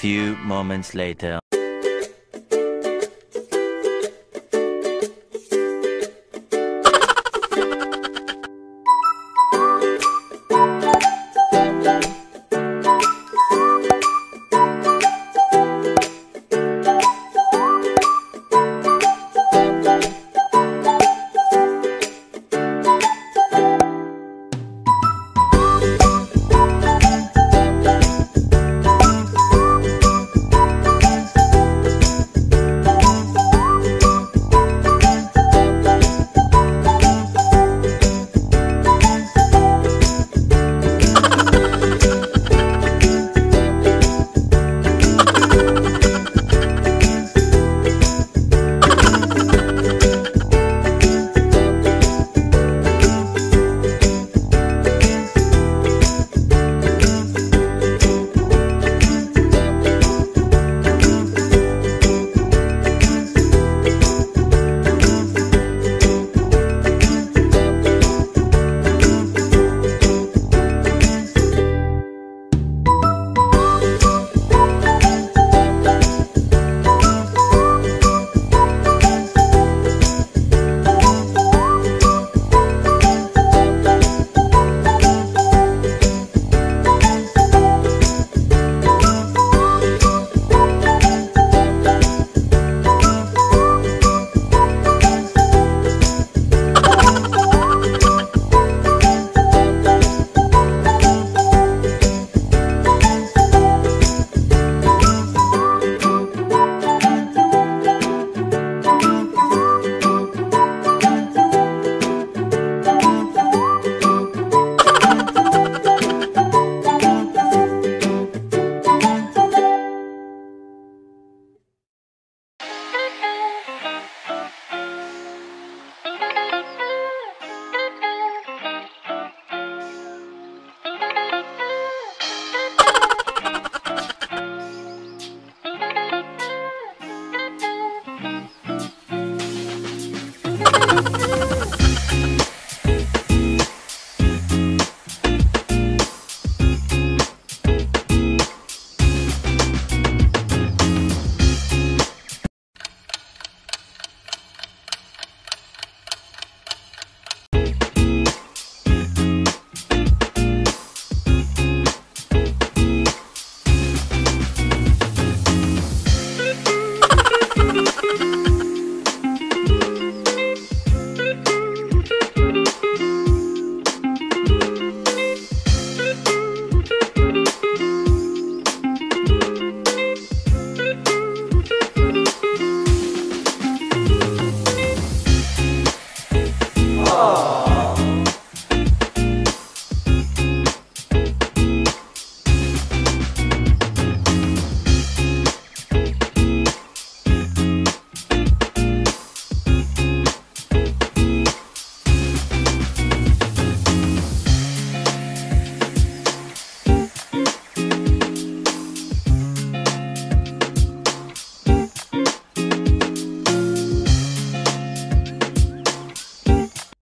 A few moments later.